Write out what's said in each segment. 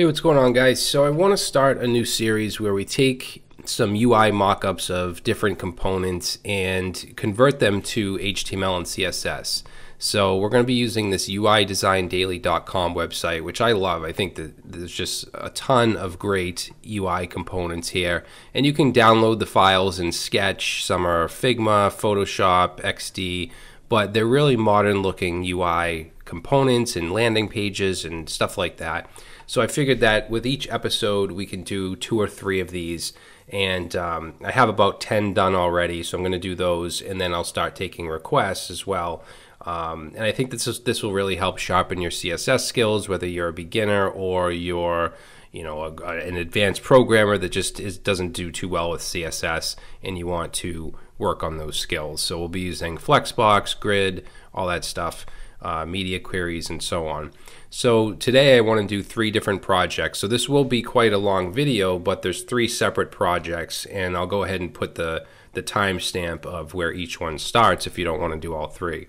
Hey, what's going on, guys? So, I want to start a new series where we take some UI mockups of different components and convert them to HTML and CSS. So, we're going to be using this UIDesignDaily.com website, which I love. I think that there's just a ton of great UI components here, and you can download the files in Sketch. Some are Figma, Photoshop, XD, but they're really modern looking UI components and landing pages and stuff like that. So I figured that with each episode, we can do two or three of these. And um, I have about 10 done already, so I'm going to do those, and then I'll start taking requests as well. Um, and I think this is, this will really help sharpen your CSS skills, whether you're a beginner or you're you know a, an advanced programmer that just is, doesn't do too well with CSS, and you want to work on those skills. So we'll be using Flexbox, Grid, all that stuff uh, media queries, and so on. So today I want to do three different projects. So this will be quite a long video, but there's three separate projects, and I'll go ahead and put the, the timestamp of where each one starts if you don't want to do all three.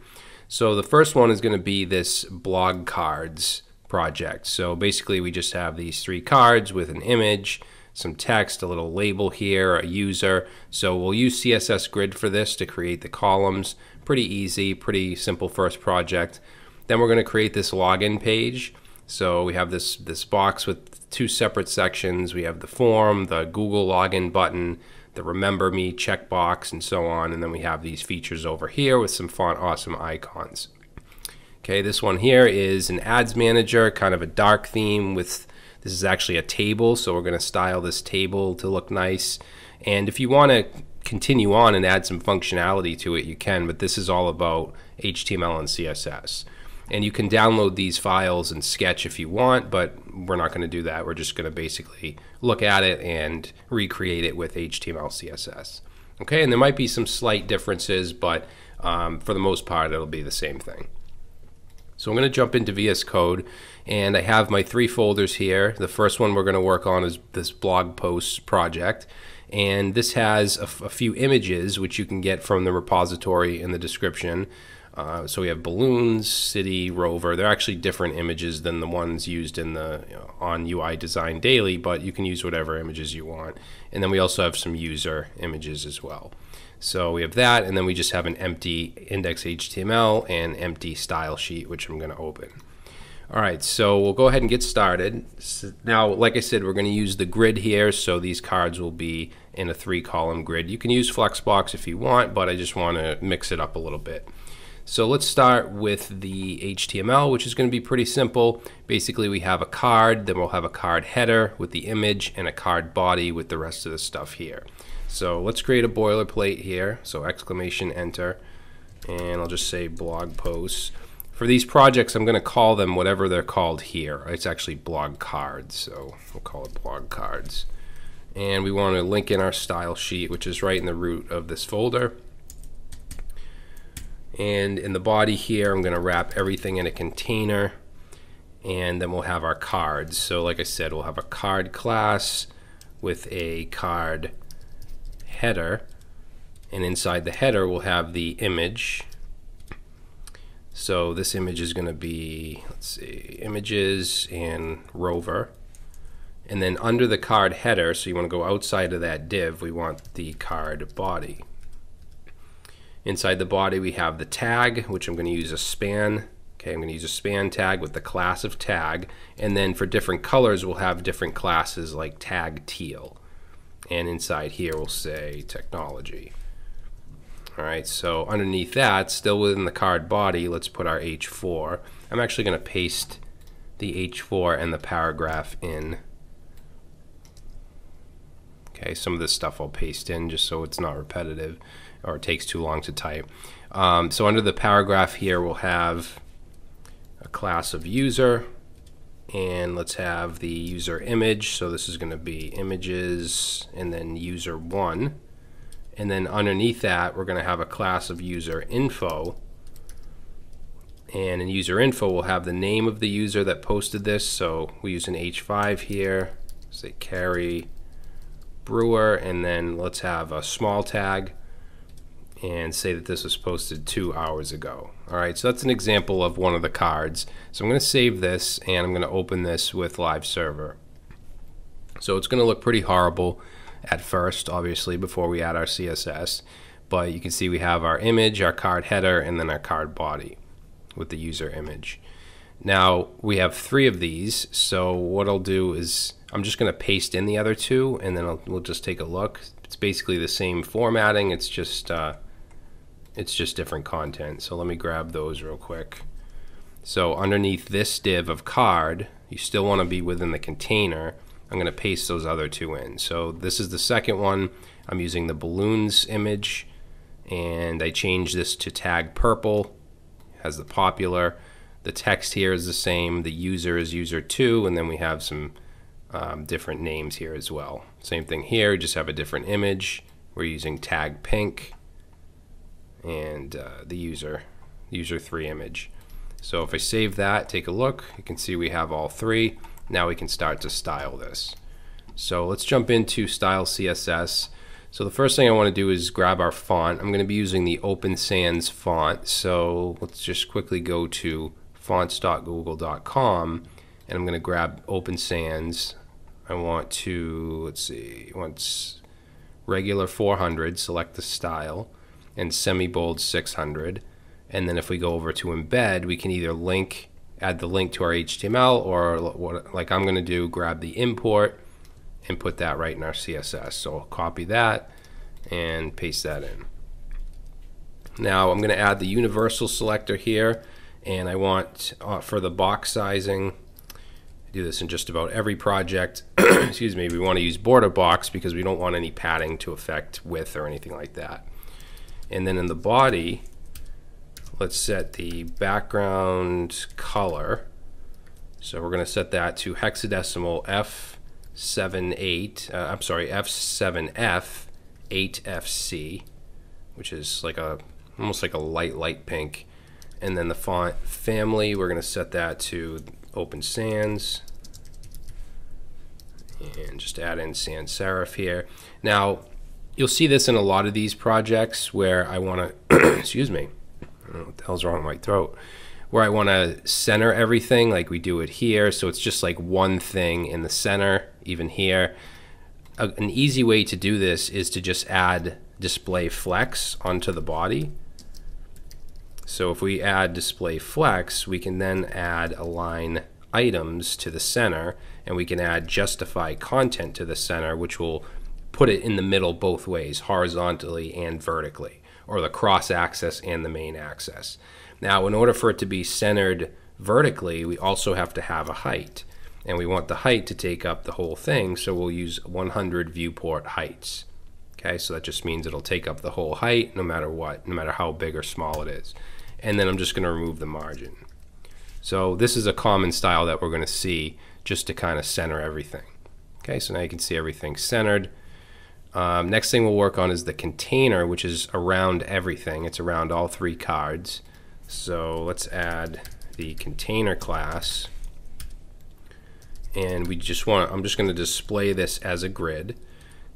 So the first one is going to be this blog cards project. So basically we just have these three cards with an image, some text, a little label here, a user. So we'll use CSS Grid for this to create the columns. Pretty easy, pretty simple first project. Then we're going to create this login page. So we have this, this box with two separate sections. We have the form, the Google login button, the remember me checkbox, and so on. And then we have these features over here with some font awesome icons. Okay, this one here is an ads manager, kind of a dark theme with this is actually a table, so we're going to style this table to look nice. And if you want to continue on and add some functionality to it, you can, but this is all about HTML and CSS. And you can download these files in Sketch if you want, but we're not going to do that. We're just going to basically look at it and recreate it with HTML, CSS. Okay, and there might be some slight differences, but um, for the most part, it'll be the same thing. So I'm going to jump into VS Code and I have my three folders here. The first one we're going to work on is this blog post project. And this has a, few images which you can get from the repository in the description. Uh, so we have balloons, city, rover. They're actually different images than the ones used in the you know, on UI Design Daily, but you can use whatever images you want. And then we also have some user images as well. So we have that, and then we just have an empty index.html and empty style sheet, which I'm going to open. All right, so we'll go ahead and get started. So now, like I said, we're going to use the grid here, so these cards will be in a three-column grid. You can use Flexbox if you want, but I just want to mix it up a little bit. So let's start with the HTML, which is going to be pretty simple. Basically, we have a card, then we'll have a card header with the image, and a card body with the rest of the stuff here. So let's create a boilerplate here. So exclamation enter, and I'll just say blog posts. For these projects, I'm going to call them whatever they're called here. It's actually blog cards, so we'll call it blog cards. And we want to link in our style sheet, which is right in the root of this folder. And in the body here, I'm going to wrap everything in a container. And then we'll have our cards. So like I said, we'll have a card class with a card header and inside the header we'll have the image so this image is going to be let's see images and rover and then under the card header so you want to go outside of that div we want the card body inside the body we have the tag which I'm going to use a span okay I'm going to use a span tag with the class of tag and then for different colors we'll have different classes like tag teal and inside here we'll say technology. All right, so underneath that, still within the card body, let's put our H4. I'm actually going to paste the H4 and the paragraph in. Okay, some of this stuff I'll paste in just so it's not repetitive or takes too long to type. Um, so under the paragraph here, we'll have a class of user, and let's have the user image. So this is going to be images and then user one. And then underneath that we're going to have a class of user info. And in user info we'll have the name of the user that posted this. So we use an h5 here say Carrie Brewer and then let's have a small tag and say that this was posted two hours ago. All right, so that's an example of one of the cards. So I'm going to save this and I'm going to open this with Live Server. So it's going to look pretty horrible at first, obviously, before we add our CSS. But you can see we have our image, our card header, and then our card body with the user image. Now we have three of these, so what I'll do is I'm just going to paste in the other two, and then I'll, we'll just take a look. It's basically the same formatting. It's just uh, it's just different content. So let me grab those real quick. So underneath this div of card, you still want to be within the container. I'm going to paste those other two in. So this is the second one. I'm using the balloons image, and I change this to tag purple as the popular. The text here is the same. The user is user two, and then we have some um, different names here as well. Same thing here, we just have a different image. We're using tag pink and uh, the user, user three image. So if I save that, take a look, you can see we have all three. Now we can start to style this. So let's jump into style CSS. So the first thing I want to do is grab our font. I'm going to be using the Open Sans font. So let's just quickly go to fonts.google.com and I'm going to grab Open Sans. I want to, let's see, once regular 400, select the style, and semi-bold 600. And then if we go over to embed, we can either link, add the link to our HTML, or what, like I'm going to do, grab the import and put that right in our CSS. So I'll copy that and paste that in. Now I'm going to add the universal selector here and I want uh, for the box sizing I do this in just about every project excuse me we want to use border box because we don't want any padding to affect width or anything like that and then in the body let's set the background color. So we're going to set that to hexadecimal F78 uh, I'm sorry F7F 8FC which is like a almost like a light light pink. And then the font family we're going to set that to open sans. And just add in sans serif here. Now you'll see this in a lot of these projects where I want to excuse me what the hell's wrong with my throat where I want to center everything like we do it here. So it's just like one thing in the center even here. A, an easy way to do this is to just add display flex onto the body. So if we add display flex, we can then add align items to the center and we can add justify content to the center, which will put it in the middle both ways, horizontally and vertically, or the cross axis and the main axis. Now, in order for it to be centered vertically, we also have to have a height. And we want the height to take up the whole thing, so we'll use 100 viewport heights. Okay, so that just means it'll take up the whole height no matter what, no matter how big or small it is and then I'm just going to remove the margin. So this is a common style that we're going to see just to kind of center everything. Okay, so now you can see everything centered. Um, next thing we'll work on is the container, which is around everything. It's around all three cards. So let's add the container class. And we just want, I'm just going to display this as a grid.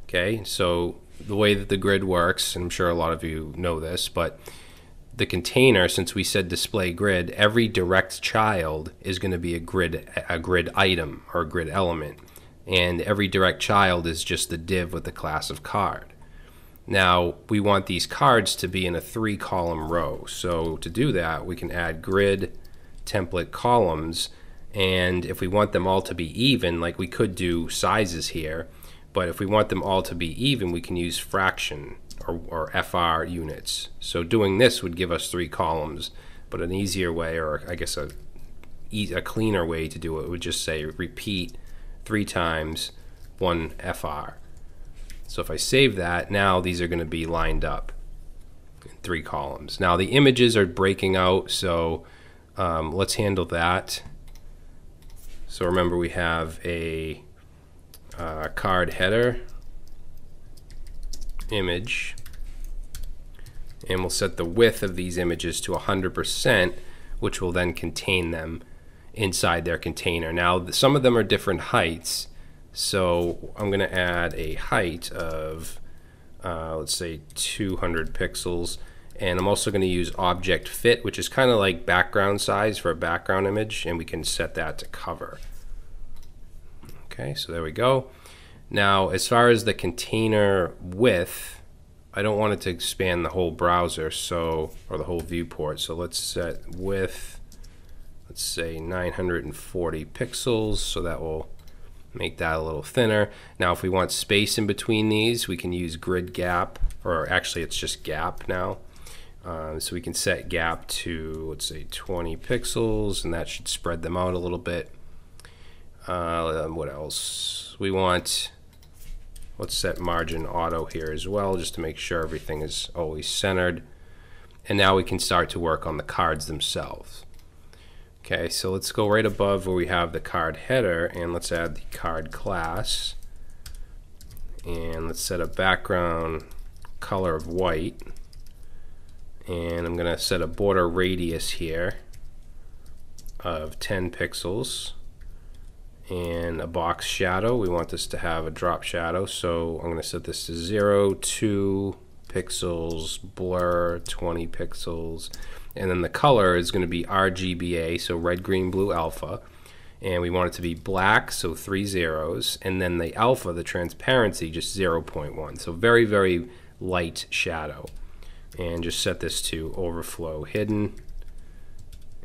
Okay, so the way that the grid works, and I'm sure a lot of you know this, but the container, since we said display grid, every direct child is going to be a grid a grid item or a grid element, and every direct child is just the div with the class of card. Now we want these cards to be in a three column row. So to do that, we can add grid template columns, and if we want them all to be even, like we could do sizes here, but if we want them all to be even, we can use fraction or, or FR units. So doing this would give us three columns, but an easier way, or I guess a, a cleaner way to do it would just say repeat three times one FR. So if I save that, now these are going to be lined up in three columns. Now the images are breaking out, so um, let's handle that. So remember we have a uh, card header image and we'll set the width of these images to 100% which will then contain them inside their container. Now some of them are different heights so I'm going to add a height of uh, let's say 200 pixels and I'm also going to use object fit which is kind of like background size for a background image and we can set that to cover. Okay so there we go. Now, as far as the container width, I don't want it to expand the whole browser, so or the whole viewport. So let's set width, let's say 940 pixels, so that will make that a little thinner. Now, if we want space in between these, we can use grid gap, or actually it's just gap now. Uh, so we can set gap to, let's say 20 pixels, and that should spread them out a little bit. Uh, what else? We want, let's set margin auto here as well, just to make sure everything is always centered. And now we can start to work on the cards themselves. Okay, so let's go right above where we have the card header, and let's add the card class. And let's set a background color of white and I'm going to set a border radius here of 10 pixels and a box shadow we want this to have a drop shadow so I'm going to set this to 0 2 pixels blur 20 pixels and then the color is going to be RGBA so red green blue alpha. And we want it to be black so three zeros. And then the alpha the transparency just 0.1 so very very light shadow. And just set this to overflow hidden.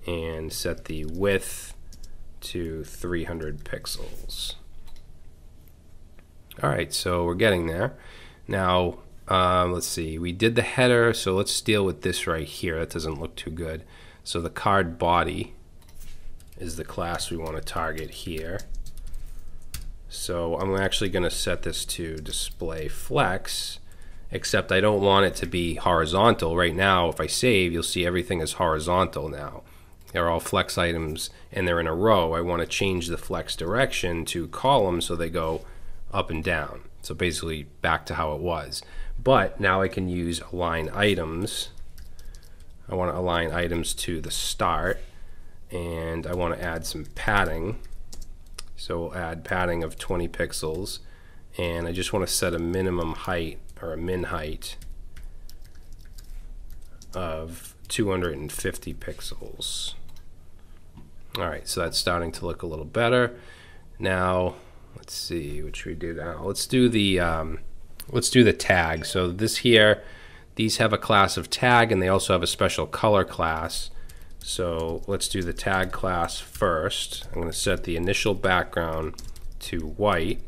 And set the width to 300 pixels. All right, so we're getting there. Now, um, let's see, we did the header, so let's deal with this right here. That doesn't look too good. So the card body is the class we want to target here. So I'm actually going to set this to display flex except I don't want it to be horizontal. Right now, if I save, you'll see everything is horizontal now. They're all flex items and they're in a row. I want to change the flex direction to column so they go up and down. So basically back to how it was. But now I can use align items. I want to align items to the start and I want to add some padding. So we'll add padding of 20 pixels and I just want to set a minimum height or a min height of 250 pixels. All right, so that's starting to look a little better. Now, let's see, what should we do now? Let's do the um, let's do the tag. So this here, these have a class of tag, and they also have a special color class. So let's do the tag class first. I'm going to set the initial background to white,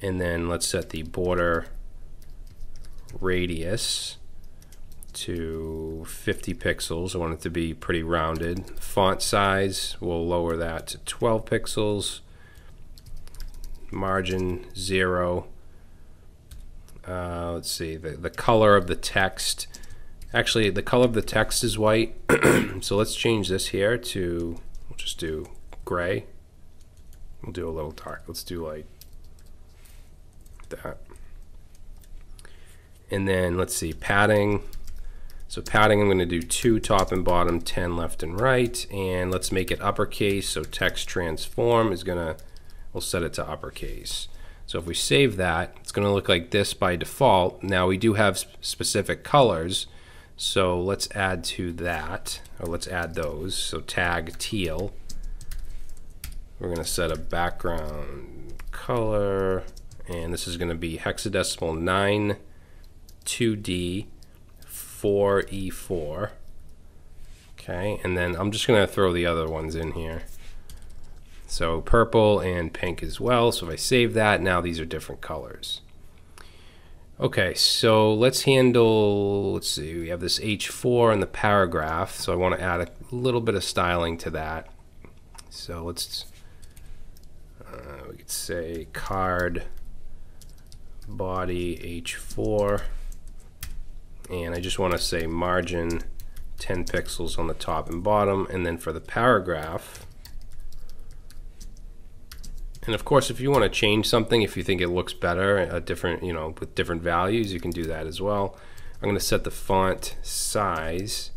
and then let's set the border radius to 50 pixels. I want it to be pretty rounded. Font size, we'll lower that to 12 pixels. Margin, zero. Uh, let's see, the, the color of the text. Actually, the color of the text is white. so let's change this here to, we'll just do gray. We'll do a little dark. Let's do like that. And then let's see, padding. So padding, I'm going to do two top and bottom, 10 left and right. And let's make it uppercase. So text transform is going to, we'll set it to uppercase. So if we save that, it's going to look like this by default. Now we do have specific colors. So let's add to that, or let's add those. So tag teal. We're going to set a background color, and this is going to be hexadecimal 9 2D 4E4. Okay, and then I'm just going to throw the other ones in here. So purple and pink as well. So if I save that, now these are different colors. Okay, so let's handle, let's see, we have this H4 in the paragraph. So I want to add a little bit of styling to that. So let's, uh, we could say card body H4 and I just want to say margin 10 pixels on the top and bottom and then for the paragraph and of course if you want to change something if you think it looks better a different you know with different values you can do that as well I'm going to set the font size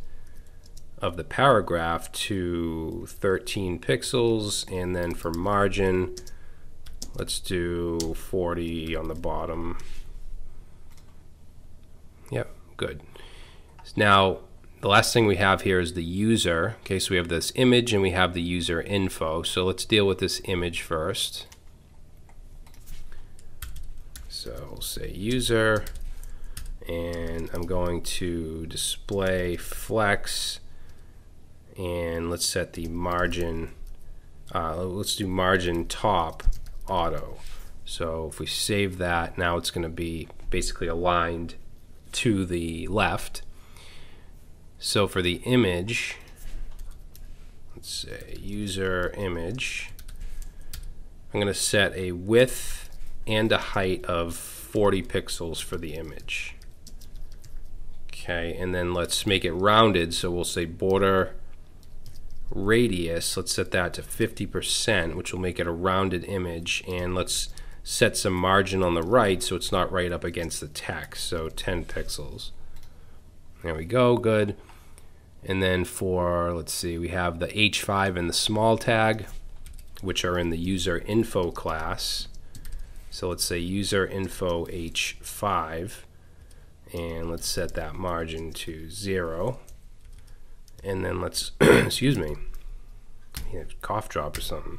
of the paragraph to 13 pixels and then for margin let's do 40 on the bottom yep Good. Now, the last thing we have here is the user. Okay, so we have this image and we have the user info. So let's deal with this image first. So we'll say user, and I'm going to display flex, and let's set the margin, uh, let's do margin top auto. So if we save that, now it's going to be basically aligned to the left. So for the image, let's say user image, I'm going to set a width and a height of 40 pixels for the image. Okay, and then let's make it rounded. So we'll say border radius, let's set that to 50%, which will make it a rounded image. And let's set some margin on the right so it's not right up against the text. So 10 pixels. There we go, good. And then for, let's see, we have the H5 and the small tag, which are in the user info class. So let's say user info H5, and let's set that margin to zero. And then let's, excuse me, cough drop or something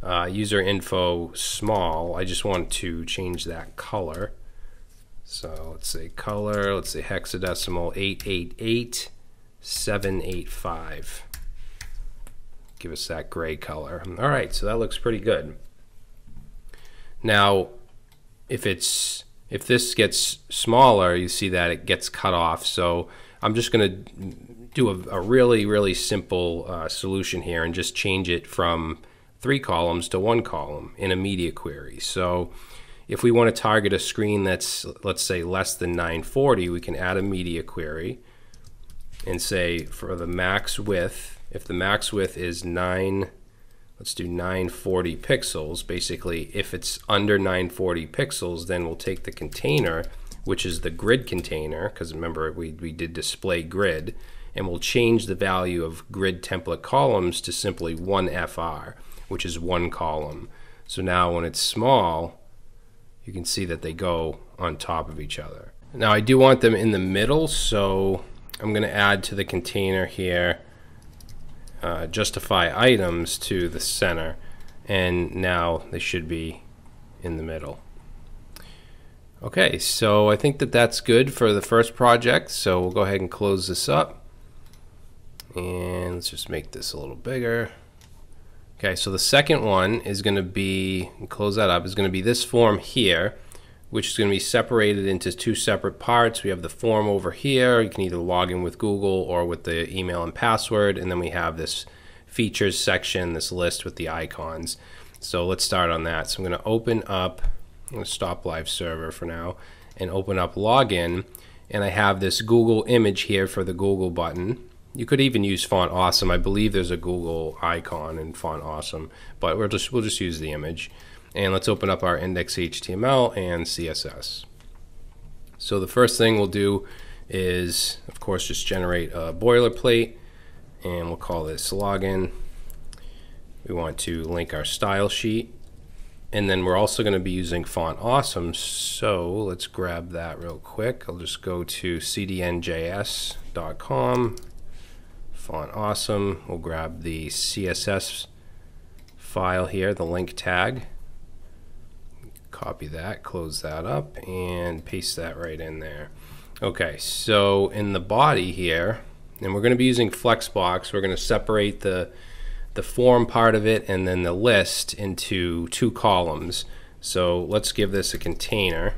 uh, user info small, I just want to change that color. So let's say color, let's say hexadecimal 888785. Give us that gray color. All right, so that looks pretty good. Now, if it's if this gets smaller, you see that it gets cut off. So I'm just going to do a, a, really, really simple uh, solution here and just change it from three columns to one column in a media query. So if we want to target a screen that's, let's say, less than 940, we can add a media query and say for the max width, if the max width is 9, let's do 940 pixels, basically if it's under 940 pixels, then we'll take the container, which is the grid container, because remember we, we did display grid, and we'll change the value of grid template columns to simply 1 FR which is one column. So now when it's small, you can see that they go on top of each other. Now I do want them in the middle, so I'm going to add to the container here uh, justify items to the center, and now they should be in the middle. Okay, so I think that that's good for the first project, so we'll go ahead and close this up. And let's just make this a little bigger. Okay, so the second one is going to be, close that up, is going to be this form here, which is going to be separated into two separate parts. We have the form over here. You can either log in with Google or with the email and password. And then we have this features section, this list with the icons. So let's start on that. So I'm going to open up, I'm going to stop live server for now, and open up login. And I have this Google image here for the Google button. You could even use Font Awesome. I believe there's a Google icon in Font Awesome, but we'll just we'll just use the image. And let's open up our index HTML and CSS. So the first thing we'll do is, of course, just generate a boilerplate, and we'll call this login. We want to link our style sheet, and then we're also going to be using Font Awesome. So let's grab that real quick. I'll just go to cdnjs.com font awesome. We'll grab the CSS file here, the link tag. Copy that, close that up, and paste that right in there. Okay, so in the body here, and we're going to be using Flexbox, we're going to separate the the form part of it and then the list into two columns. So let's give this a container.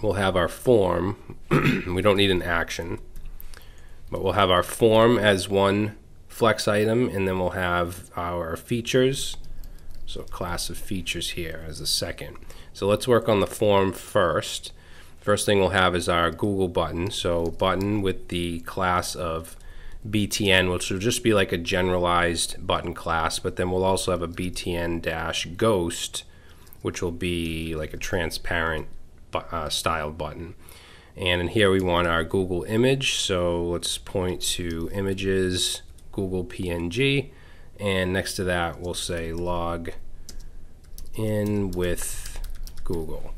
We'll have our form. we don't need an action. But we'll have our form as one flex item, and then we'll have our features. So class of features here as a second. So let's work on the form first. First thing we'll have is our Google button. So button with the class of BTN, which will just be like a generalized button class, but then we'll also have a BTN dash ghost, which will be like a transparent uh, style button. And in here we want our Google image. So let's point to images, Google PNG. And next to that, we'll say log in with Google.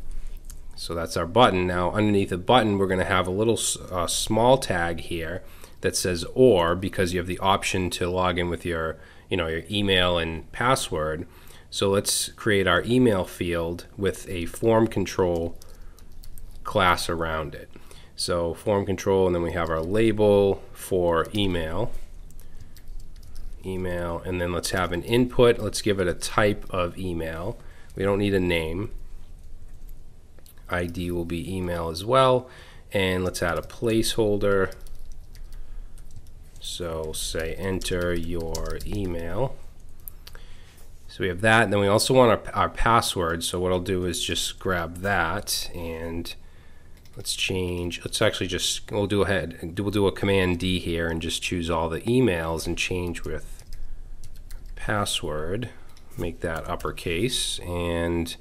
So that's our button. Now underneath the button, we're going to have a little uh, small tag here that says or because you have the option to log in with your, you know, your email and password. So let's create our email field with a form control class around it. So form control, and then we have our label for email. Email, and then let's have an input. Let's give it a type of email. We don't need a name. ID will be email as well. And let's add a placeholder. So say enter your email. So we have that, and then we also want our, our password. So what I'll do is just grab that and let's change. Let's actually just we'll do ahead. We'll do a Command D here and just choose all the emails and change with password. Make that uppercase, and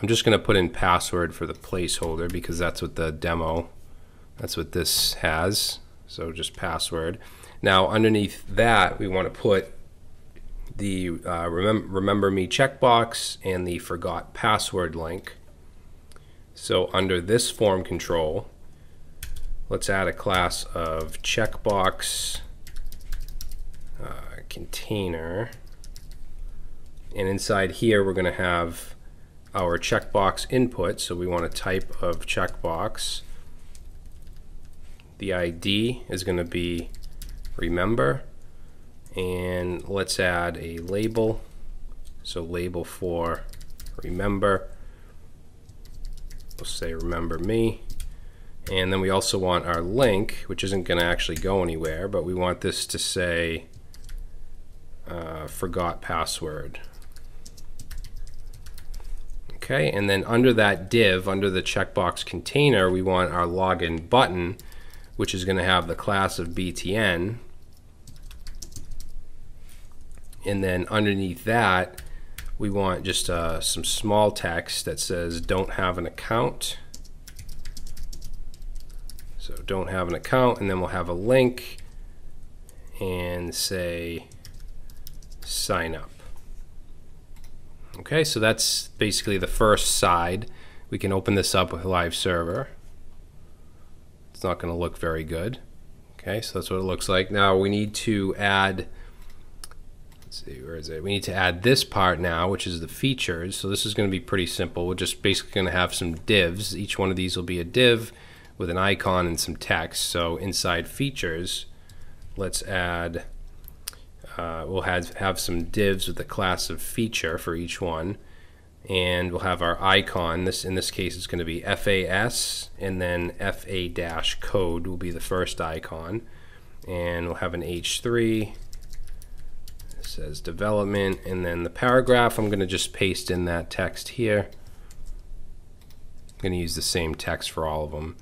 I'm just going to put in password for the placeholder because that's what the demo. That's what this has. So just password. Now underneath that, we want to put the uh, remem remember me checkbox and the forgot password link. So under this form control, let's add a class of checkbox uh, container. And inside here, we're going to have our checkbox input. So we want a type of checkbox. The ID is going to be remember and let's add a label so label for remember we'll say remember me. And then we also want our link which isn't going to actually go anywhere but we want this to say uh, forgot password. Okay and then under that div under the checkbox container we want our login button which is going to have the class of btn and then underneath that we want just uh, some small text that says don't have an account. So don't have an account and then we'll have a link and say sign up. Okay so that's basically the first side. We can open this up with live server. It's not going to look very good. Okay so that's what it looks like. Now we need to add Let's see, where is it? We need to add this part now, which is the features. So this is going to be pretty simple. We're just basically going to have some divs. Each one of these will be a div with an icon and some text. So inside features, let's add, uh, we'll have, have some divs with the class of feature for each one. And we'll have our icon. This In this case, it's going to be FAS, and then FA-code will be the first icon. And we'll have an H3, says development, and then the paragraph, I'm going to just paste in that text here. I'm going to use the same text for all of them.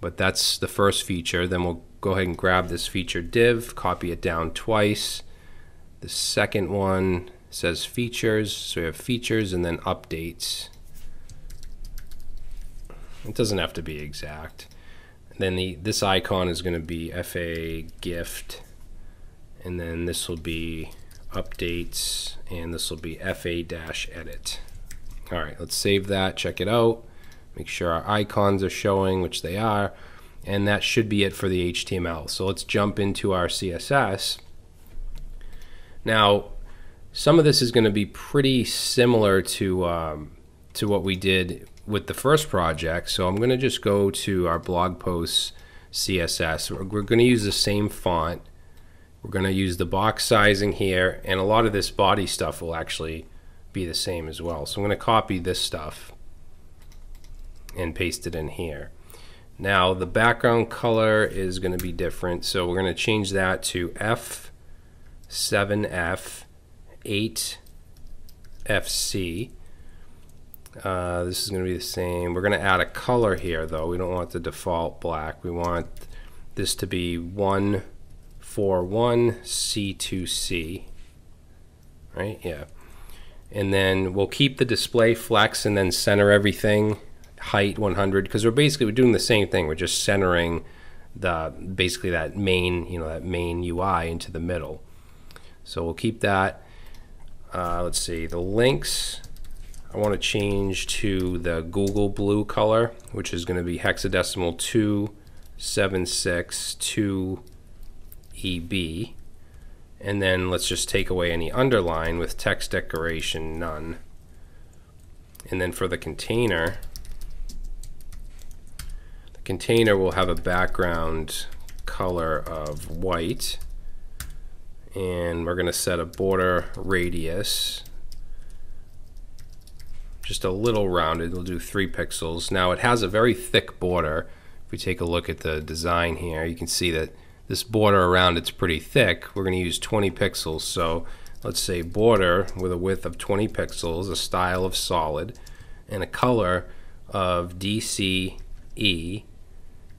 But that's the first feature. Then we'll go ahead and grab this feature div, copy it down twice. The second one says features, so we have features and then updates. It doesn't have to be exact. Then the this icon is going to be FA gift, and then this will be updates, and this will be fa-edit. All right, let's save that, check it out, make sure our icons are showing, which they are, and that should be it for the HTML. So let's jump into our CSS. Now, some of this is going to be pretty similar to um, to what we did with the first project. So I'm going to just go to our blog posts CSS. We're, we're going to use the same font we're going to use the box sizing here, and a lot of this body stuff will actually be the same as well. So I'm going to copy this stuff and paste it in here. Now the background color is going to be different, so we're going to change that to F7F 8FC. Uh, this is going to be the same. We're going to add a color here, though. We don't want the default black. We want this to be one for one C2C, right? Yeah. And then we'll keep the display flex and then center everything height 100 because we're basically we're doing the same thing. We're just centering the basically that main you know that main UI into the middle. So we'll keep that. Uh, let's see the links. I want to change to the Google blue color, which is going to be hexadecimal 2762 EB. And then let's just take away any underline with text decoration none. And then for the container, the container will have a background color of white. And we're going to set a border radius just a little rounded. We'll do three pixels. Now it has a very thick border. If we take a look at the design here, you can see that this border around it's pretty thick. We're going to use 20 pixels. So let's say border with a width of 20 pixels, a style of solid, and a color of DCE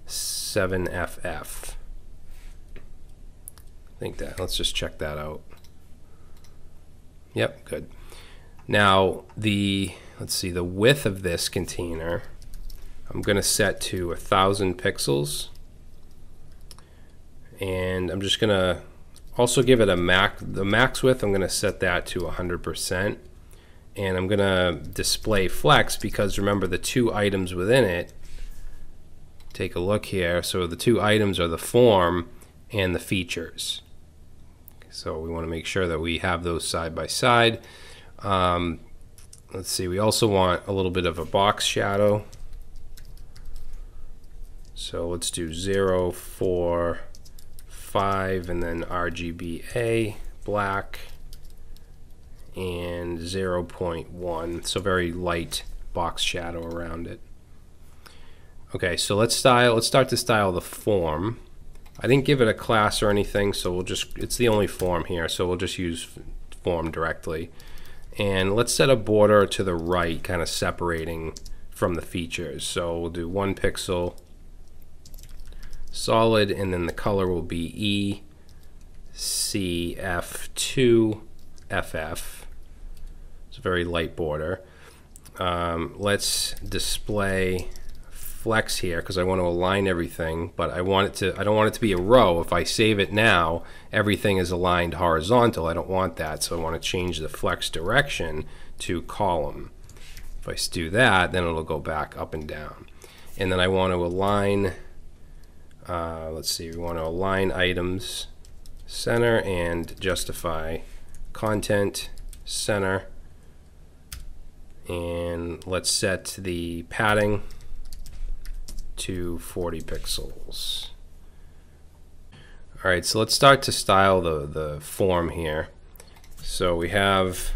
7FF. I think that, let's just check that out. Yep, good. Now the, let's see, the width of this container, I'm going to set to a thousand pixels and I'm just gonna also give it a max the max width I'm gonna set that to 100% and I'm gonna display flex because remember the two items within it take a look here. So the two items are the form and the features. So we want to make sure that we have those side by side. Um, let's see we also want a little bit of a box shadow. So let's do 0 for 5 and then RGBA black and 0.1 so very light box shadow around it. Okay so let's style let's start to style the form. I didn't give it a class or anything so we'll just it's the only form here so we'll just use form directly. And let's set a border to the right kind of separating from the features. So we'll do one pixel solid, and then the color will be ECF2FF. It's a very light border. Um, let's display flex here because I want to align everything, but I want it to, I don't want it to be a row. If I save it now, everything is aligned horizontal. I don't want that, so I want to change the flex direction to column. If I do that, then it'll go back up and down. And then I want to align uh, let's see, we want to align items center and justify content center. And let's set the padding to 40 pixels. All right, so let's start to style the, the form here. So we have,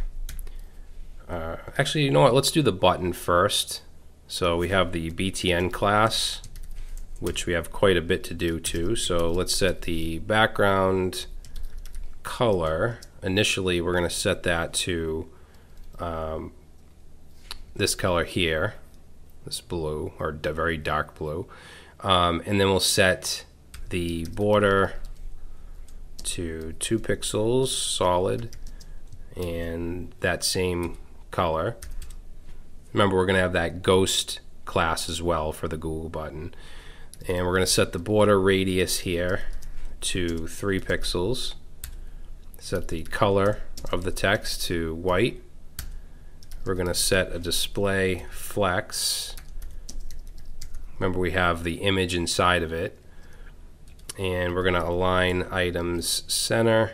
uh, actually, you know what, let's do the button first. So we have the BTN class which we have quite a bit to do too. So let's set the background color. Initially, we're going to set that to um, this color here, this blue, or very dark blue. Um, and then we'll set the border to 2 pixels solid and that same color. Remember, we're going to have that ghost class as well for the Google button and we're going to set the border radius here to 3 pixels. Set the color of the text to white. We're going to set a display flex. Remember we have the image inside of it. And we're going to align items center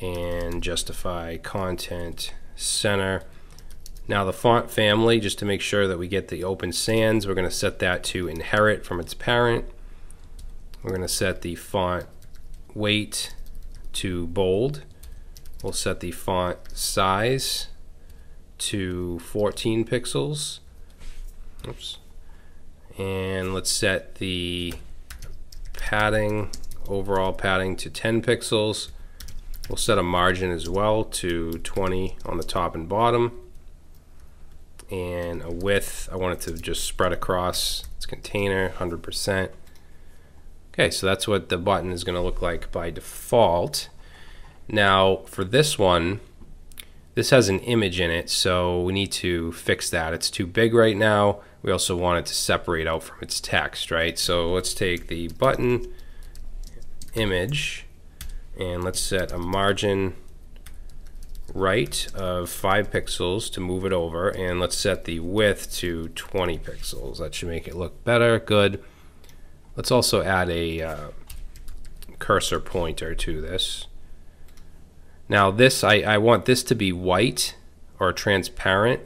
and justify content center now the font family, just to make sure that we get the open sans, we're going to set that to inherit from its parent. We're going to set the font weight to bold. We'll set the font size to 14 pixels. Oops. And let's set the padding, overall padding to 10 pixels. We'll set a margin as well to 20 on the top and bottom and a width. I want it to just spread across its container 100%. Okay, so that's what the button is going to look like by default. Now for this one, this has an image in it, so we need to fix that. It's too big right now. We also want it to separate out from its text, right? So let's take the button image and let's set a margin right of 5 pixels to move it over and let's set the width to 20 pixels that should make it look better good let's also add a uh, cursor pointer to this Now this, I, I want this to be white or transparent.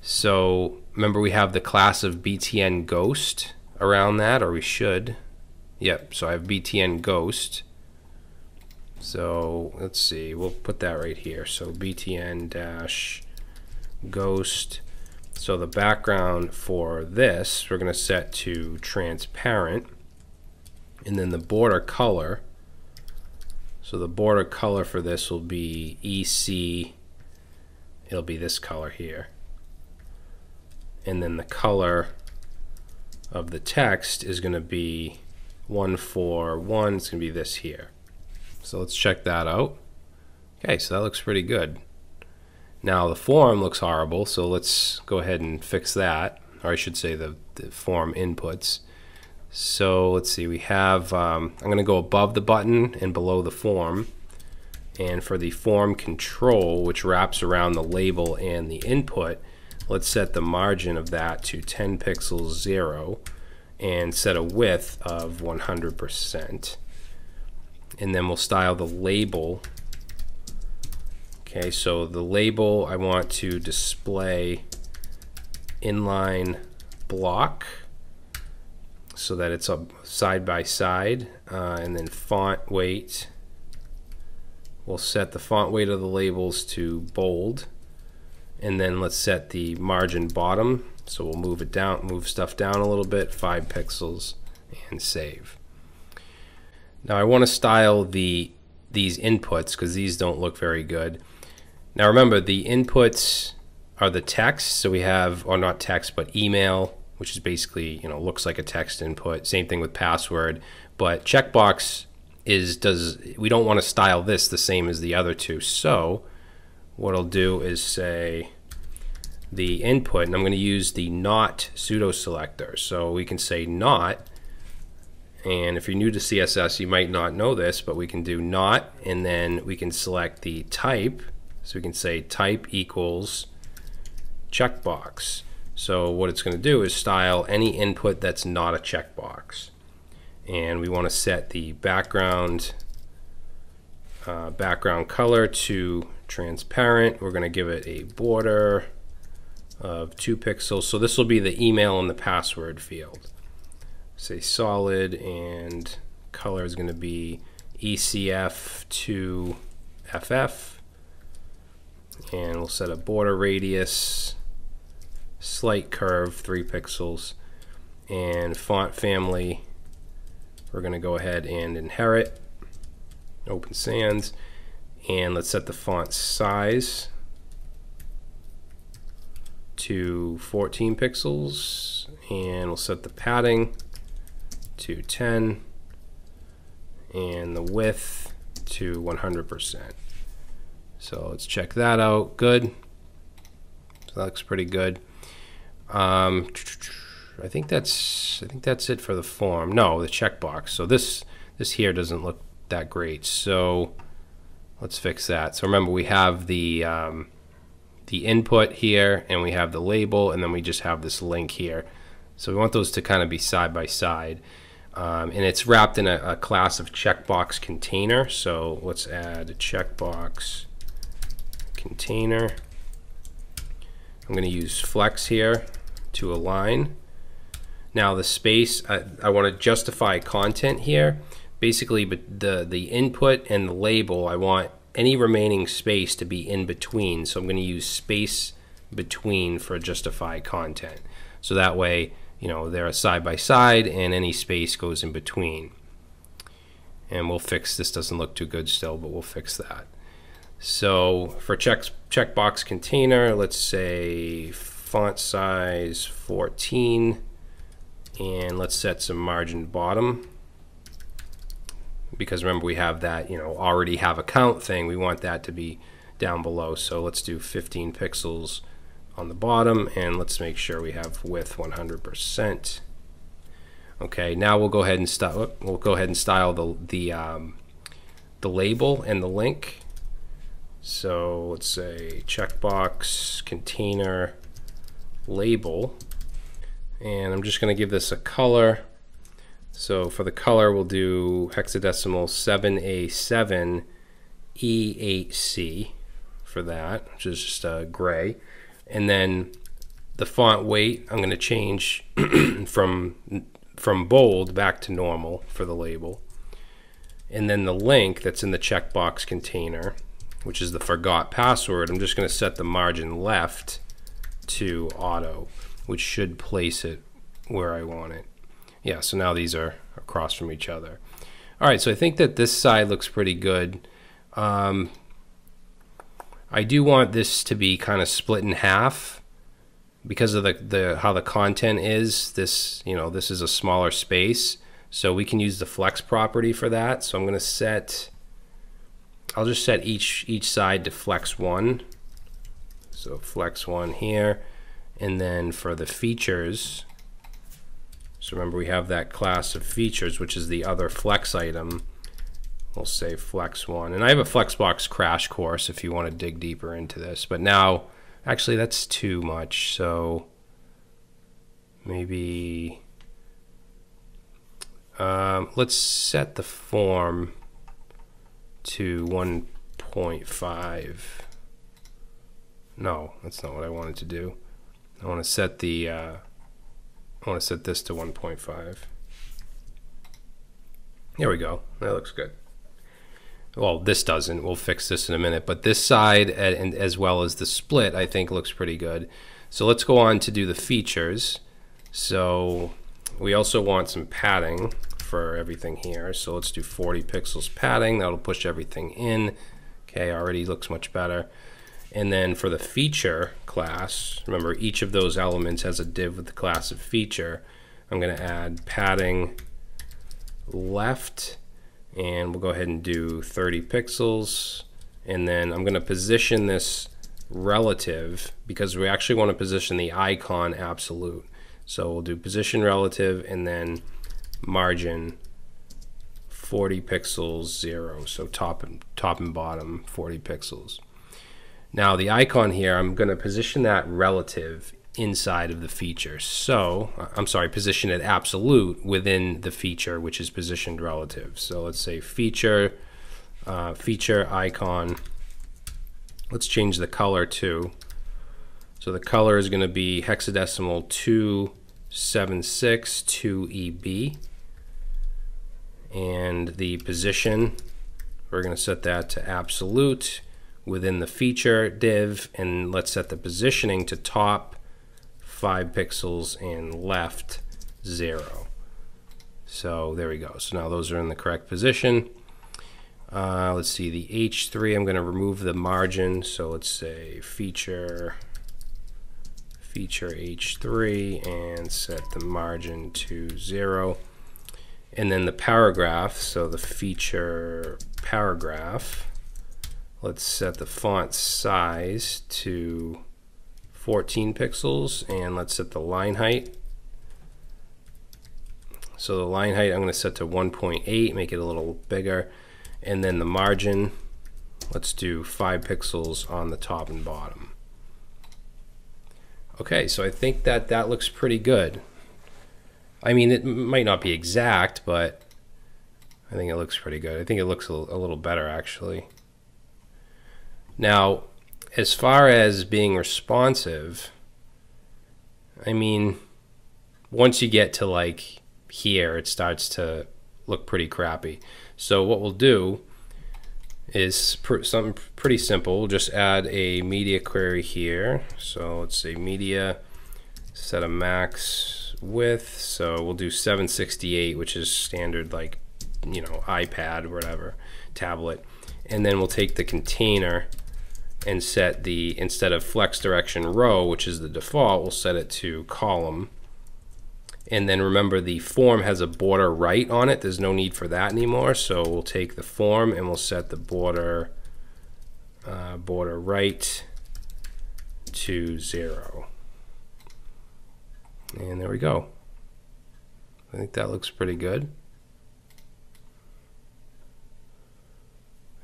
So remember we have the class of BTN Ghost around that, or we should. Yep, so I have BTN Ghost. So let's see, we'll put that right here. So BTN dash Ghost. So the background for this, we're going to set to transparent. And then the border color, so the border color for this will be EC, it'll be this color here. And then the color of the text is going to be 141, it's going to be this here. So let's check that out. Okay, so that looks pretty good. Now the form looks horrible, so let's go ahead and fix that, or I should say the, the form inputs. So let's see, we have, um, I'm going to go above the button and below the form. And for the form control, which wraps around the label and the input, let's set the margin of that to 10 pixels 0 and set a width of 100%. And then we'll style the label. Okay, so the label I want to display inline block so that it's a side by side uh, and then font weight. We'll set the font weight of the labels to bold and then let's set the margin bottom. So we'll move it down move stuff down a little bit five pixels and save now I want to style the these inputs because these don't look very good now remember, the inputs are the text. So we have, or not text, but email, which is basically, you know, looks like a text input. Same thing with password. But checkbox is, does, we don't want to style this the same as the other two. So what I'll do is say the input, and I'm going to use the not pseudo selector. So we can say not, and if you're new to CSS, you might not know this, but we can do not, and then we can select the type, so we can say type equals checkbox. So what it's going to do is style any input that's not a checkbox. And we want to set the background uh, background color to transparent. We're going to give it a border of two pixels. So this will be the email and the password field. Say solid and color is going to be ECF to FF and we'll set a border radius slight curve 3 pixels. And font family we're going to go ahead and inherit open sans. And let's set the font size to 14 pixels. And we'll set the padding to 10 and the width to 100%. So let's check that out. Good. So that looks pretty good. Um, I think that's I think that's it for the form. No, the checkbox. So this this here doesn't look that great. So let's fix that. So remember we have the um, the input here and we have the label and then we just have this link here. So we want those to kind of be side by side. Um, and it's wrapped in a, a class of checkbox container. So let's add a checkbox container. I'm going to use flex here to align. Now the space, I, I want to justify content here. Basically, but the, the input and the label, I want any remaining space to be in between. So I'm going to use space between for justify content. So that way, you know, they're side by side and any space goes in between. And we'll fix, this doesn't look too good still, but we'll fix that. So for check checkbox container, let's say font size 14 and let's set some margin bottom because remember we have that you know already have account thing we want that to be down below so let's do 15 pixels on the bottom and let's make sure we have width 100% okay now we'll go ahead and style we'll go ahead and style the the um, the label and the link so let's say checkbox container label. And I'm just going to give this a color. So for the color, we'll do hexadecimal 7A7 E8C for that, which is just uh, gray. And then the font weight, I'm going to change from from bold back to normal for the label. And then the link that's in the checkbox container, which is the forgot password, I'm just going to set the margin left to auto, which should place it where I want it. Yeah, so now these are across from each other. All right, so I think that this side looks pretty good. Um, I do want this to be kind of split in half because of the, the how the content is. This, you know, this is a smaller space. So we can use the flex property for that. So I'm going to set, I'll just set each, each side to flex one. So flex one here. And then for the features, so remember we have that class of features, which is the other flex item. We'll say flex one. And I have a Flexbox crash course if you want to dig deeper into this. But now, actually that's too much. So maybe um, let's set the form to 1.5. No, that's not what I wanted to do. I want to set the uh, I want to set this to 1.5. There we go. That looks good. Well, this doesn't. We'll fix this in a minute. But this side, and as well as the split, I think looks pretty good. So let's go on to do the features. So we also want some padding for everything here. So let's do 40 pixels padding. That'll push everything in. Okay, already looks much better. And then for the feature class, remember each of those elements has a div with the class of feature. I'm going to add padding left and we'll go ahead and do 30 pixels. And then I'm going to position this relative because we actually want to position the icon absolute. So we'll do position relative and then margin 40 pixels zero. So top and top and bottom 40 pixels. Now the icon here, I'm going to position that relative inside of the feature. So, uh, I'm sorry, position it absolute within the feature, which is positioned relative. So let's say feature, uh, feature icon. Let's change the color to. So the color is going to be hexadecimal 2762EB. And the position, we're going to set that to absolute within the feature div and let's set the positioning to top 5 pixels and left 0. So there we go. So now those are in the correct position. Uh, let's see, the H3, I'm going to remove the margin. So let's say feature, feature H3 and set the margin to 0. And then the paragraph, so the feature paragraph, Let's set the font size to 14 pixels and let's set the line height. So the line height I'm going to set to 1.8, make it a little bigger. And then the margin, let's do 5 pixels on the top and bottom. Okay, so I think that that looks pretty good. I mean, it might not be exact, but I think it looks pretty good. I think it looks a, little better actually. Now, as far as being responsive, I mean, once you get to like here, it starts to look pretty crappy. So what we'll do is pr something pretty simple. We'll just add a media query here. So let's say media, set a max width. So we'll do 768, which is standard like, you know, iPad, whatever, tablet. And then we'll take the container and set the, instead of flex direction row, which is the default, we'll set it to column. And then remember the form has a border right on it. There's no need for that anymore. So we'll take the form and we'll set the border, uh, border right to zero. And there we go. I think that looks pretty good.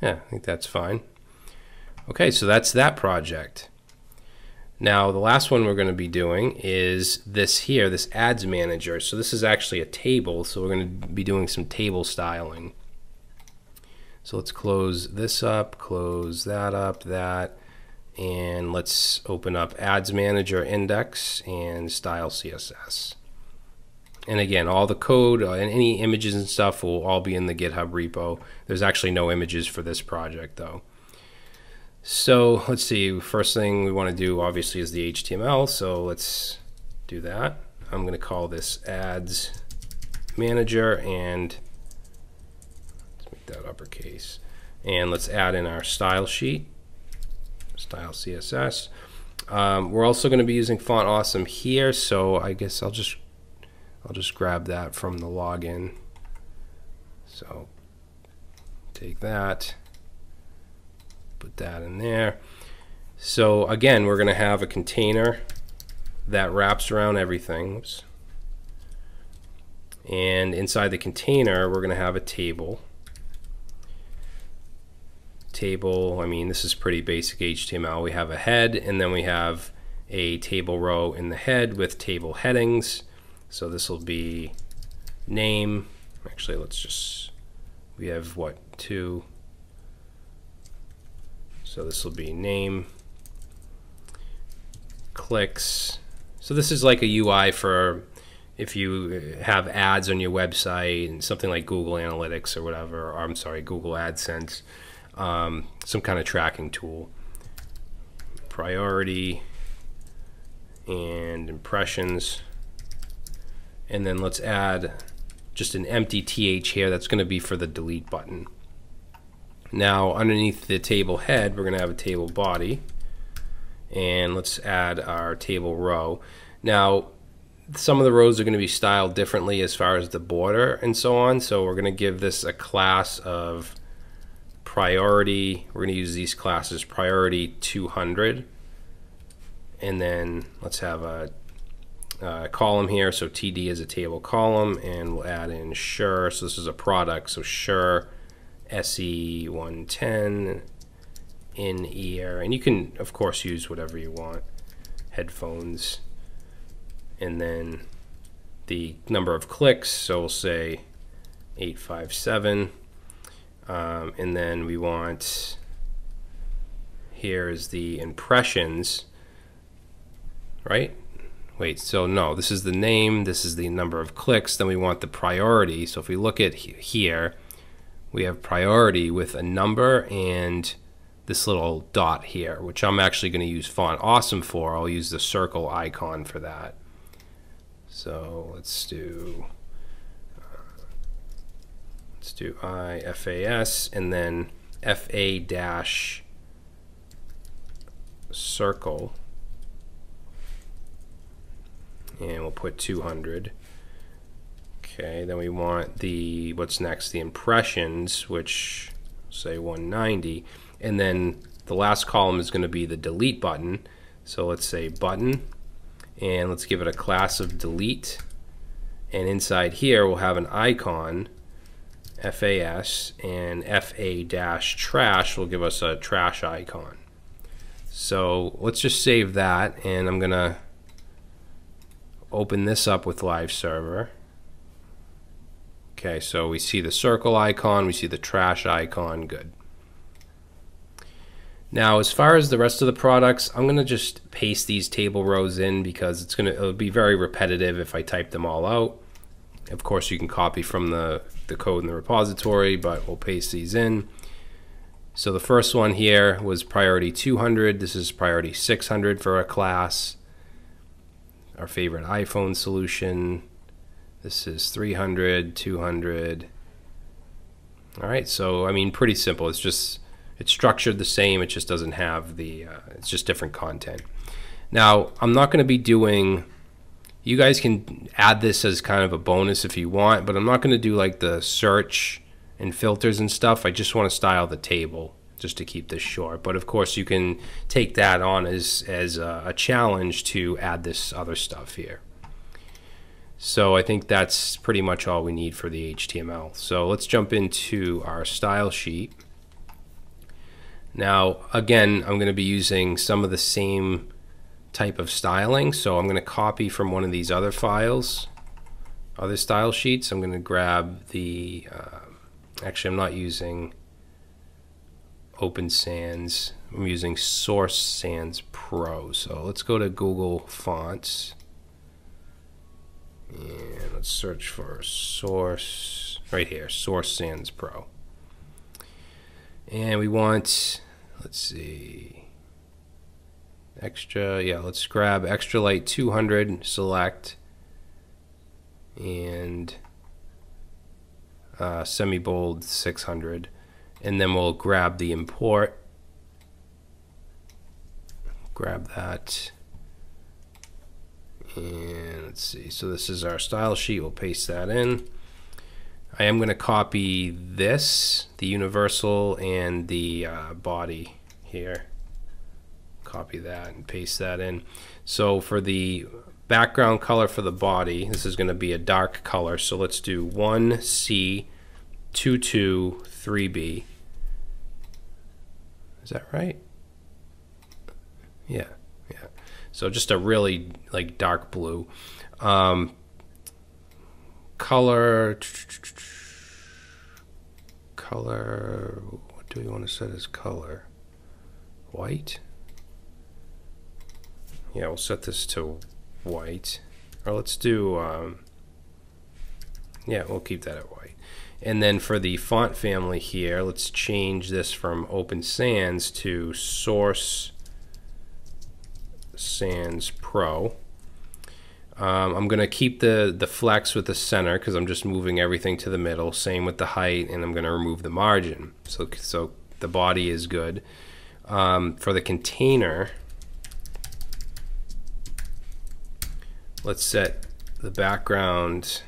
Yeah, I think that's fine. Okay, so that's that project. Now, the last one we're going to be doing is this here, this ads manager. So this is actually a table, so we're going to be doing some table styling. So let's close this up, close that up, that, and let's open up Ads Manager Index and Style CSS. And again, all the code uh, and any images and stuff will all be in the GitHub repo. There's actually no images for this project though. So let's see, first thing we want to do obviously is the HTML. So let's do that. I'm going to call this ads manager and let's make that uppercase. And let's add in our style sheet, style CSS. Um, we're also going to be using Font Awesome here, so I guess I'll just I'll just grab that from the login. So take that, put that in there. So again, we're going to have a container that wraps around everything. Oops. And inside the container, we're going to have a table. Table, I mean, this is pretty basic HTML. We have a head, and then we have a table row in the head with table headings. So this will be name. Actually, let's just, we have what, two. So this will be name, clicks. So this is like a UI for if you have ads on your website and something like Google Analytics or whatever, or I'm sorry, Google AdSense, um, some kind of tracking tool. Priority and impressions and then let's add just an empty th here that's going to be for the delete button now underneath the table head we're going to have a table body and let's add our table row now some of the rows are going to be styled differently as far as the border and so on so we're going to give this a class of priority we're going to use these classes priority 200 and then let's have a uh, column here. So TD is a table column, and we'll add in Shure. So this is a product. So Shure SE 110 in ear, and you can of course use whatever you want. Headphones, and then the number of clicks. So we'll say 857, um, and then we want here's the impressions, right? wait, so no, this is the name, this is the number of clicks, then we want the priority. So if we look at here, we have priority with a number and this little dot here, which I'm actually going to use Font Awesome for. I'll use the circle icon for that. So let's do uh, let's do IFAS and then FA dash circle and we'll put 200 okay then we want the what's next? The impressions which say 190 and then the last column is going to be the delete button. So let's say button and let's give it a class of delete. And inside here we'll have an icon FAS and FA dash trash will give us a trash icon. So let's just save that and I'm gonna open this up with live server. Okay, so we see the circle icon, we see the trash icon, good. Now, as far as the rest of the products, I'm going to just paste these table rows in because it's going to it'll be very repetitive if I type them all out. Of course, you can copy from the, the code in the repository, but we'll paste these in. So the first one here was priority 200. This is priority 600 for a class our favorite iPhone solution. This is 300, 200. All right, so I mean, pretty simple. It's just it's structured the same. It just doesn't have the. Uh, it's just different content. Now, I'm not going to be doing. You guys can add this as kind of a bonus if you want, but I'm not going to do like the search and filters and stuff. I just want to style the table just to keep this short. But of course, you can take that on as, as a, a challenge to add this other stuff here. So I think that's pretty much all we need for the HTML. So let's jump into our style sheet. Now, again, I'm going to be using some of the same type of styling. So I'm going to copy from one of these other files, other style sheets. I'm going to grab the, uh, actually I'm not using Open Sans. I'm using Source Sans Pro. So let's go to Google Fonts. And let's search for Source, right here, Source Sans Pro. And we want, let's see, extra, yeah, let's grab extra light 200, select, and uh, semi bold 600 and then we'll grab the import. Grab that and let's see so this is our style sheet we'll paste that in I am going to copy this the universal and the uh, body here copy that and paste that in so for the background color for the body, this is going to be a dark color. So let's do 1C, 22, 3B. Is that right? Yeah. So just a really like dark blue. Um, color, color, what do we want to set as color? White? Yeah, we'll set this to white. Or let's do, um, yeah, we'll keep that at white. And then for the font family here, let's change this from Open Sans to Source Sans Pro. Um, I'm going to keep the, the flex with the center because I'm just moving everything to the middle. Same with the height, and I'm going to remove the margin. So, so the body is good. Um, for the container, let's set the background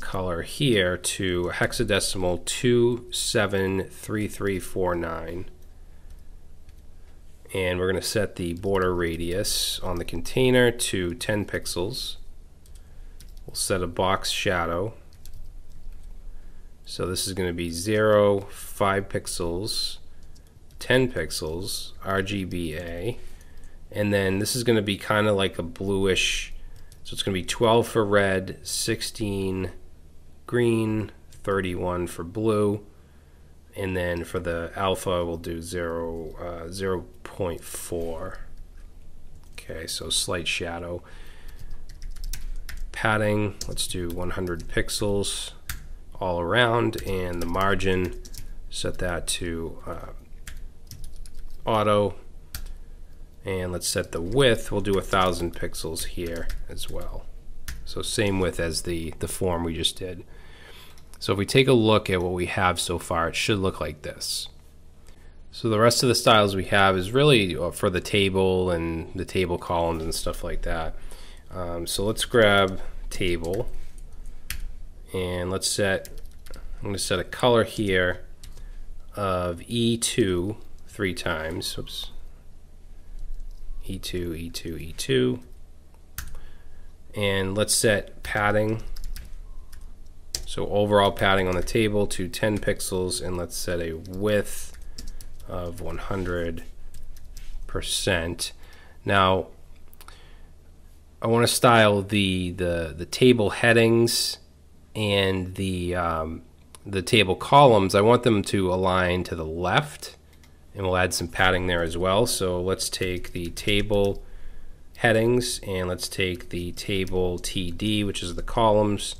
color here to hexadecimal 273349 and we're going to set the border radius on the container to 10 pixels. We'll set a box shadow. So this is going to be 0 5 pixels 10 pixels RGBA and then this is going to be kind of like a bluish so it's going to be 12 for red 16 green 31 for blue. And then for the alpha we'll do 0 uh, 0 0.4 okay so slight shadow. Padding let's do 100 pixels all around and the margin set that to uh, auto. And let's set the width we'll do a thousand pixels here as well. So same width as the the form we just did. So if we take a look at what we have so far it should look like this so the rest of the styles we have is really uh, for the table and the table columns and stuff like that um, so let's grab table and let's set I'm going to set a color here of E2 three times oops E2, E2, E2. And let's set padding. So overall padding on the table to 10 pixels and let's set a width of 100%. Now, I want to style the, the, the table headings and the, um, the table columns. I want them to align to the left and we'll add some padding there as well. So let's take the table headings and let's take the table TD, which is the columns,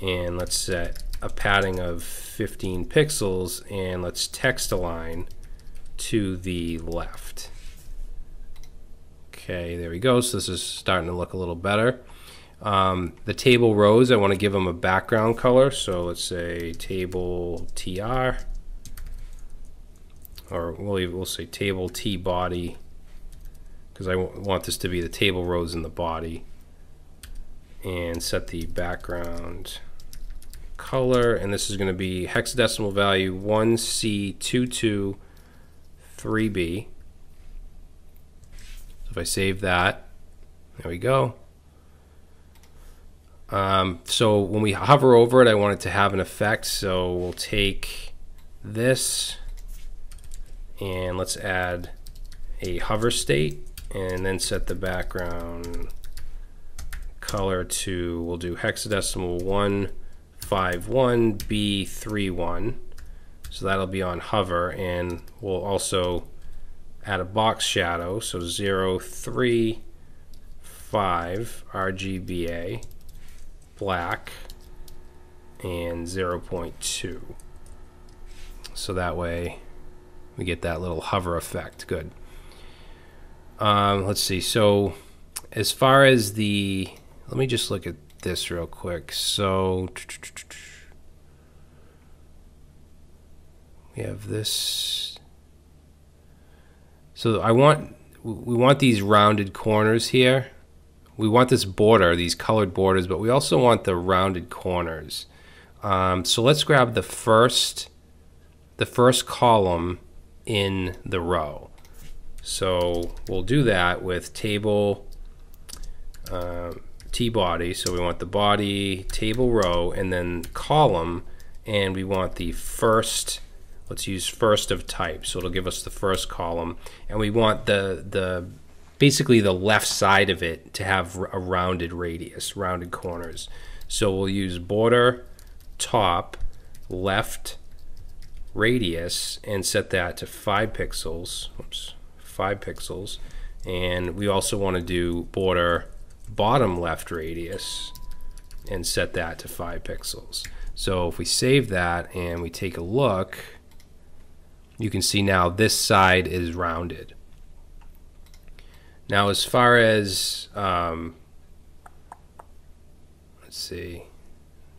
and let's set a padding of 15 pixels and let's text align to the left. Okay, there we go. So this is starting to look a little better. Um, the table rows, I want to give them a background color. So let's say table TR or we'll, we'll say table T body because I want this to be the table rows in the body and set the background color and this is going to be hexadecimal value 1C223B so if I save that there we go. Um, so when we hover over it I want it to have an effect so we'll take this and let's add a hover state and then set the background color to we'll do hexadecimal 151B31 So that'll be on hover and we'll also add a box shadow. So 0, 3, 5 RGBA, black, and 0.2. So that way we get that little hover effect. Good. Um, let's see. So as far as the, let me just look at this real quick. So we have this. So I want, we want these rounded corners here. We want this border, these colored borders, but we also want the rounded corners. Um, so let's grab the first, the first column in the row. So we'll do that with table uh, T body. So we want the body, table row, and then column, and we want the first let's use first of type. So it'll give us the first column. And we want the the basically the left side of it to have a rounded radius rounded corners. So we'll use border top left radius and set that to 5 pixels. Oops 5 pixels. And we also want to do border bottom left radius and set that to 5 pixels so if we save that and we take a look you can see now this side is rounded. Now as far as, um, let's see,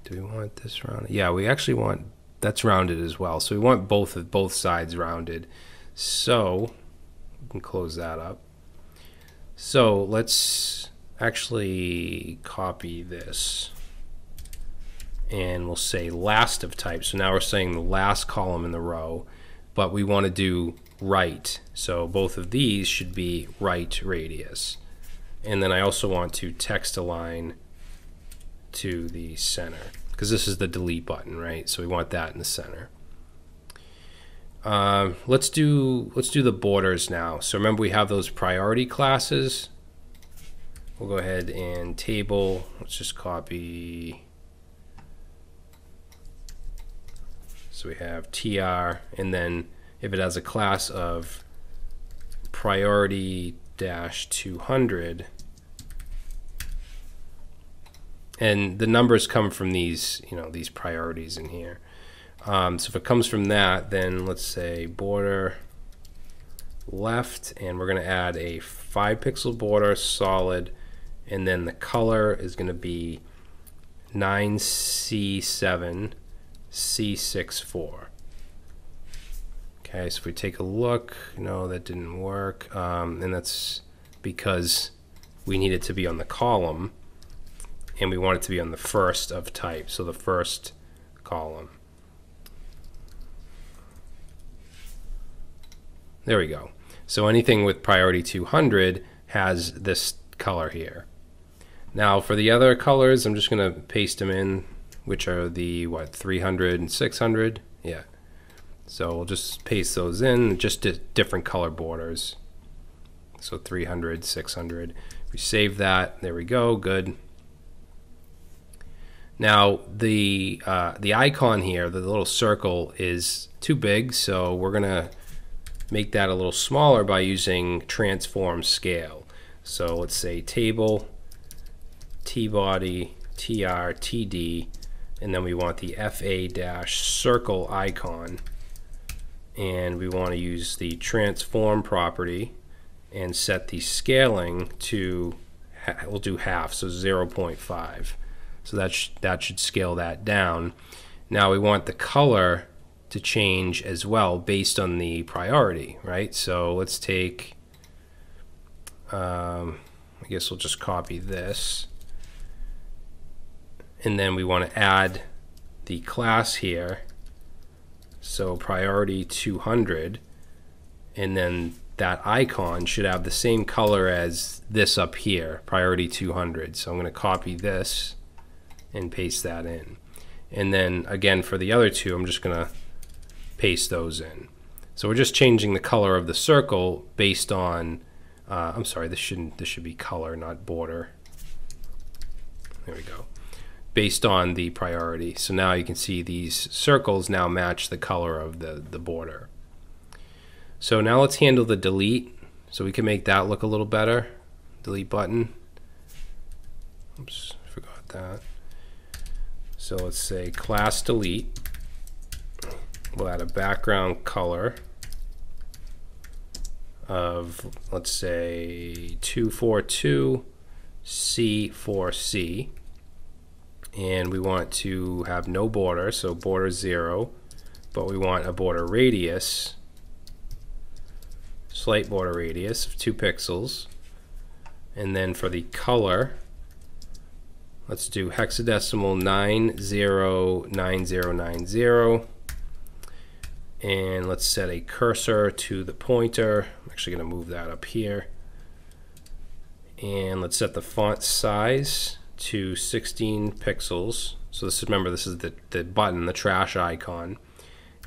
do we want this rounded? Yeah, we actually want, that's rounded as well. So we want both of both sides rounded. So we can close that up. So let's actually copy this and we'll say last of type. So now we're saying the last column in the row but we want to do right. So both of these should be right radius. And then I also want to text align to the center because this is the delete button, right? So we want that in the center. Uh, let's do let's do the borders now. So remember we have those priority classes. We'll go ahead and table. Let's just copy So we have TR, and then if it has a class of priority dash 200, and the numbers come from these, you know, these priorities in here. Um, so if it comes from that, then let's say border left, and we're going to add a 5 pixel border solid, and then the color is going to be 9C7 C64. Okay, so if we take a look, no, that didn't work. Um, and that's because we need it to be on the column and we want it to be on the first of type, so the first column. There we go. So anything with priority 200 has this color here. Now for the other colors, I'm just going to paste them in which are the what 300 and 600 yeah. So we'll just paste those in just different color borders. So 300 600 we save that there we go good. Now the uh, the icon here the little circle is too big so we're gonna make that a little smaller by using transform scale. So let's say table t body tr td and then we want the FA dash circle icon. And we want to use the transform property and set the scaling to we'll do half so 0.5 so that sh that should scale that down. Now we want the color to change as well based on the priority right? So let's take um, I guess we'll just copy this and then we want to add the class here. So priority 200 and then that icon should have the same color as this up here priority 200 so I'm going to copy this and paste that in. And then again for the other two I'm just going to paste those in. So we're just changing the color of the circle based on uh, I'm sorry this shouldn't this should be color not border. There we go based on the priority. So now you can see these circles now match the color of the, the border. So now let's handle the delete. So we can make that look a little better. Delete button. Oops, forgot that. So let's say class delete. We'll add a background color of, let's say, 242 C4C and we want to have no border, so border 0, but we want a border radius, slight border radius of 2 pixels, and then for the color, let's do hexadecimal 909090, and let's set a cursor to the pointer. I'm actually going to move that up here. And let's set the font size to 16 pixels. So this is, remember, this is the, the button, the trash icon.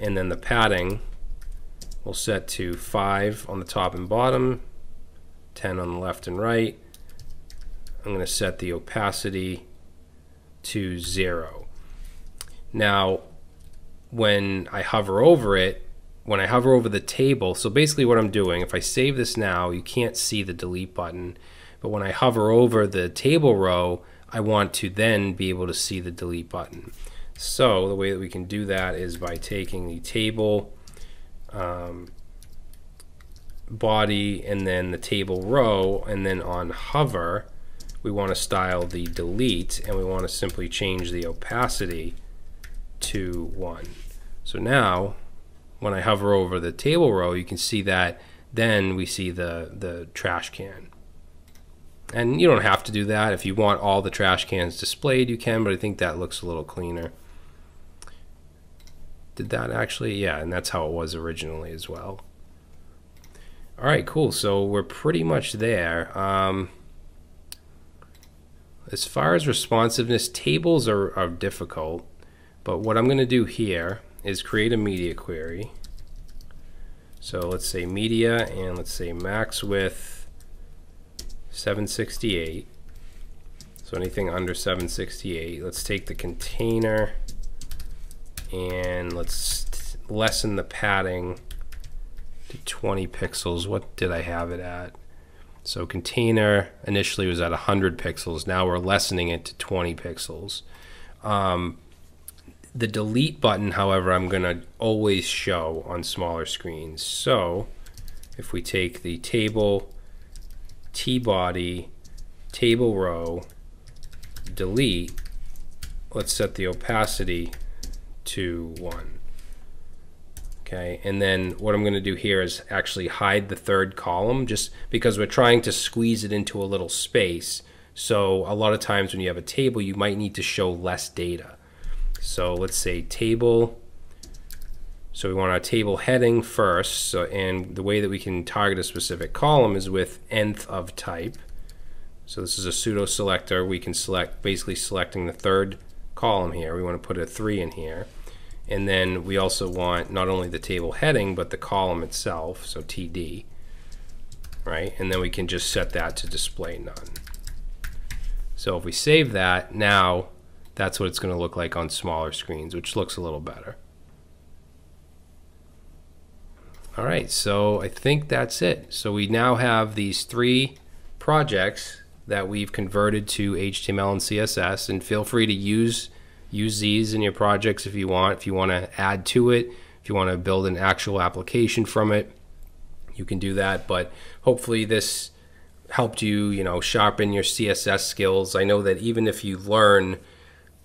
And then the padding we'll set to 5 on the top and bottom, 10 on the left and right. I'm going to set the opacity to 0. Now, when I hover over it, when I hover over the table, so basically what I'm doing, if I save this now, you can't see the delete button, but when I hover over the table row, I want to then be able to see the delete button. So the way that we can do that is by taking the table um, body and then the table row and then on hover we want to style the delete and we want to simply change the opacity to 1. So now when I hover over the table row you can see that then we see the, the trash can. And you don't have to do that. If you want all the trash cans displayed, you can, but I think that looks a little cleaner. Did that actually? Yeah, and that's how it was originally as well. All right, cool. So we're pretty much there. Um, as far as responsiveness, tables are, are difficult, but what I'm going to do here is create a media query. So let's say media, and let's say max width 768. So anything under 768. Let's take the container and let's lessen the padding to 20 pixels. What did I have it at? So container initially was at 100 pixels. Now we're lessening it to 20 pixels. Um, the delete button, however, I'm going to always show on smaller screens. So if we take the table t-body, table row, delete, let's set the opacity to 1. Okay, and then what I'm going to do here is actually hide the third column just because we're trying to squeeze it into a little space. So a lot of times when you have a table, you might need to show less data. So let's say table so we want our table heading first, so, and the way that we can target a specific column is with nth of type. So this is a pseudo selector. We can select, basically selecting the third column here. We want to put a 3 in here. And then we also want not only the table heading, but the column itself, so TD, right? And then we can just set that to display none. So if we save that, now that's what it's going to look like on smaller screens, which looks a little better. All right, so I think that's it. So we now have these three projects that we've converted to HTML and CSS, and feel free to use use these in your projects if you want. If you want to add to it, if you want to build an actual application from it, you can do that. But hopefully this helped you, you know, sharpen your CSS skills. I know that even if you learn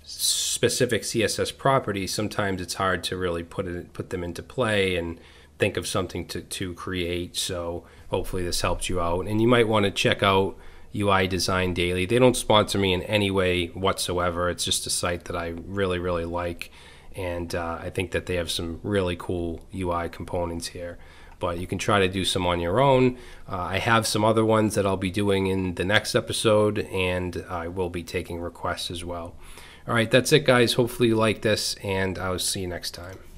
specific CSS properties, sometimes it's hard to really put it put them into play and think of something to, to create. So hopefully this helps you out. And you might want to check out UI Design Daily. They don't sponsor me in any way whatsoever. It's just a site that I really, really like. And uh, I think that they have some really cool UI components here. But you can try to do some on your own. Uh, I have some other ones that I'll be doing in the next episode, and I will be taking requests as well. All right, that's it, guys. Hopefully, you like this, and I'll see you next time.